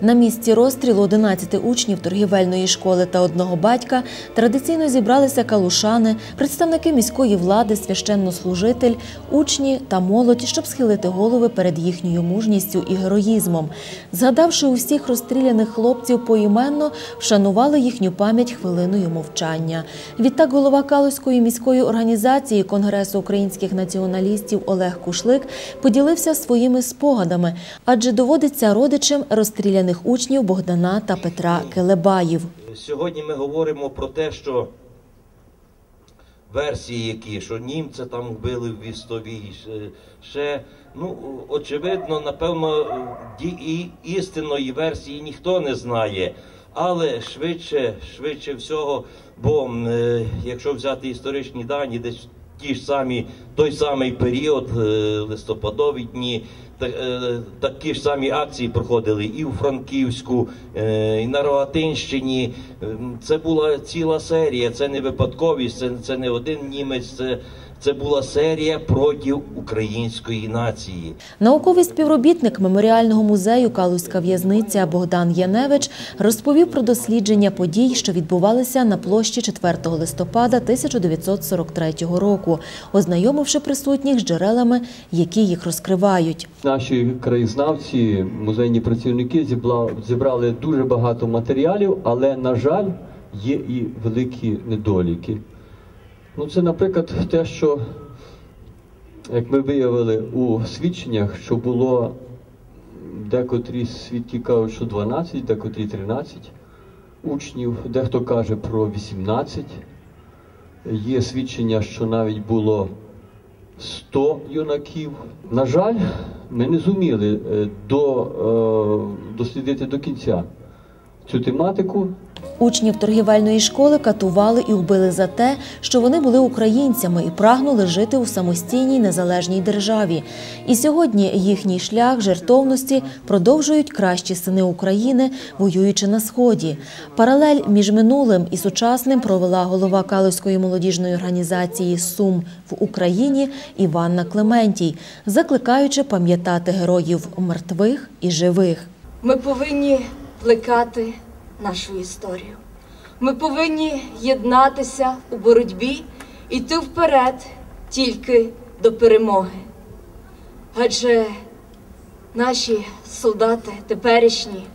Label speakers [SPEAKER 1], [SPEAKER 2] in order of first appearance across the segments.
[SPEAKER 1] На місці розстрілу 11 учнів торгівельної школи та одного батька традиційно зібралися калушани, представники міської влади, священнослужитель, учні та молодь, щоб схилити голови перед їхньою мужністю і героїзмом. Згадавши усіх розстріляних хлопців поіменно, вшанували їхню пам'ять хвилиною мовчання. Відтак голова Калузької міської організації Конгресу українських націоналістів Олег Кушлик поділився своїми спогадами, адже доводиться родичам розстріляних учнів Богдана та Петра Келебаїв.
[SPEAKER 2] Сьогодні ми говоримо про те, що версії які, що німця там вбили в Вістовій, ще- ще, ну, очевидно, напевно, істинної версії ніхто не знає. Але швидше, швидше всього, бо е, якщо взяти історичні дані, десь ті ж самі, той самий період, е, листопадові дні, е, такі ж самі акції проходили і у Франківську, е, і на Рогатинщині. Ем, Це була ціла серія, це не випадковість, це не один німець, це, це була серія проти української нації.
[SPEAKER 1] Науковий співробітник меморіального музею Калузька в'язниця Богдан Яневич розповів про дослідження подій, що відбувалися на площі 4 листопада 1943 року, ознайомивши присутніх з джерелами, які їх розкривають.
[SPEAKER 3] Наші краєзнавці, музейні працівники зібрали дуже багато матеріалів, але, на жаль, є і великі недоліки. Ну, це, наприклад, те, що, як ми виявили у свідченнях, що було декотрі свідки кажуть, що 12, декотрі 13 учнів, дехто каже про 18. Є свідчення, що навіть було 100 юнаків. На жаль, ми не зуміли е, до, е, дослідити до кінця цю тематику.
[SPEAKER 1] Учнів торгівельної школи катували і вбили за те, що вони були українцями і прагнули жити у самостійній незалежній державі. І сьогодні їхній шлях жертовності продовжують кращі сини України, воюючи на сході. Паралель між минулим і сучасним провела голова Калузької молодіжної організації Сум в Україні Іванна Клементій, закликаючи пам'ятати героїв мертвих і живих.
[SPEAKER 4] Ми повинні плекати нашу історію. Ми повинні єднатися у боротьбі, йти вперед тільки до перемоги. Адже наші солдати теперішні,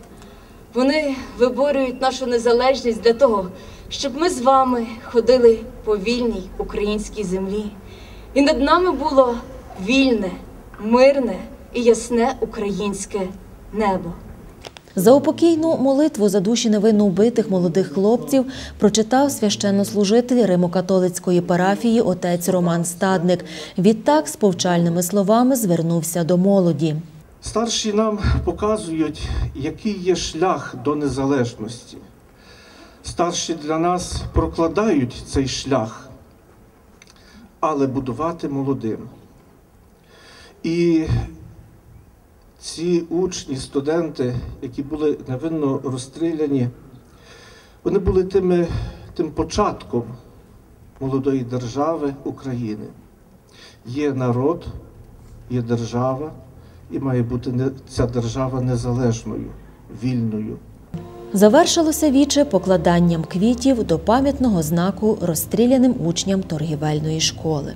[SPEAKER 4] вони виборюють нашу незалежність для того, щоб ми з вами ходили по вільній українській землі. І над нами було вільне, мирне і ясне українське небо.
[SPEAKER 1] За упокійну молитву за душі невинно вбитих молодих хлопців прочитав священнослужитель Римокатолицької парафії отець Роман Стадник. Відтак з повчальними словами звернувся до молоді.
[SPEAKER 5] Старші нам показують, який є шлях до незалежності. Старші для нас прокладають цей шлях, але будувати молодим. І ці учні, студенти, які були невинно розстріляні, вони були тими, тим початком молодої держави України. Є народ, є держава, і має бути ця держава незалежною, вільною.
[SPEAKER 1] Завершилося віче покладанням квітів до пам'ятного знаку розстріляним учням торгівельної школи.